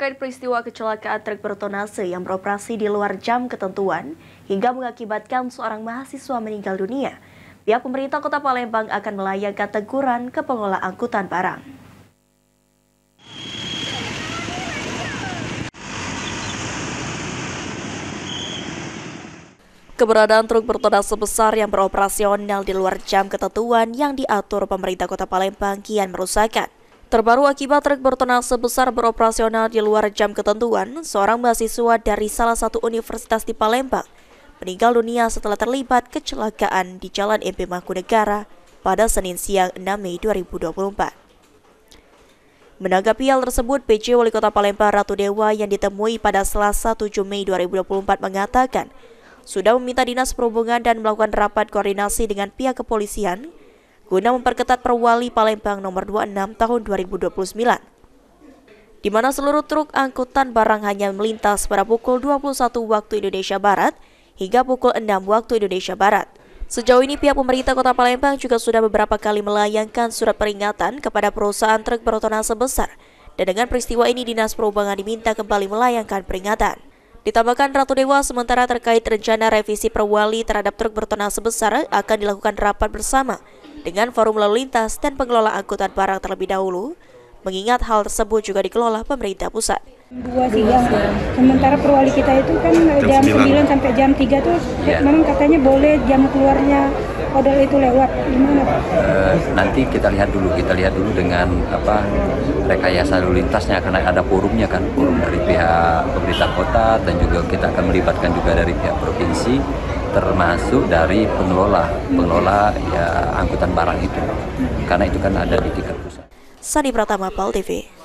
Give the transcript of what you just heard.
Terkait peristiwa kecelakaan truk bertonase yang beroperasi di luar jam ketentuan hingga mengakibatkan seorang mahasiswa meninggal dunia, pihak pemerintah Kota Palembang akan melayangkan teguran ke pengelola angkutan barang. Keberadaan truk bertonase besar yang beroperasional di luar jam ketentuan yang diatur pemerintah Kota Palembang kian merusakkan. Terbaru akibat truk bertonase besar beroperasional di luar jam ketentuan, seorang mahasiswa dari salah satu universitas di Palembang meninggal dunia setelah terlibat kecelakaan di Jalan MP Mangkunegara pada Senin siang 6 Mei 2024. Menanggapi hal tersebut, PJ Wali Kota Palembang Ratu Dewa yang ditemui pada Selasa 7 Mei 2024 mengatakan sudah meminta Dinas Perhubungan dan melakukan rapat koordinasi dengan pihak kepolisian guna memperketat Perwali Palembang nomor 26 tahun 2029 di mana seluruh truk angkutan barang hanya melintas pada pukul 21 waktu Indonesia Barat hingga pukul 6 waktu Indonesia Barat. Sejauh ini pihak pemerintah Kota Palembang juga sudah beberapa kali melayangkan surat peringatan kepada perusahaan truk bertonase besar dan dengan peristiwa ini Dinas Perhubungan diminta kembali melayangkan peringatan. Ditambahkan Ratu Dewa sementara terkait rencana revisi perwali terhadap truk bertona sebesar akan dilakukan rapat bersama dengan forum lalu lintas dan pengelola angkutan barang terlebih dahulu, mengingat hal tersebut juga dikelola pemerintah pusat. Dua siang, sementara perwali kita itu kan jam, jam 9 sampai jam 3 tuh ya. memang katanya boleh jam keluarnya odol itu lewat gimana Pak? Uh, nanti kita lihat dulu, kita lihat dulu dengan apa rekayasa lalu lintasnya karena ada forumnya kan, forum dari pihak pemerintah kota dan juga kita akan melibatkan juga dari pihak provinsi termasuk dari pengelola pengelola ya angkutan barang itu karena itu kan ada di tingkat pusat. Sani Pratama Pal TV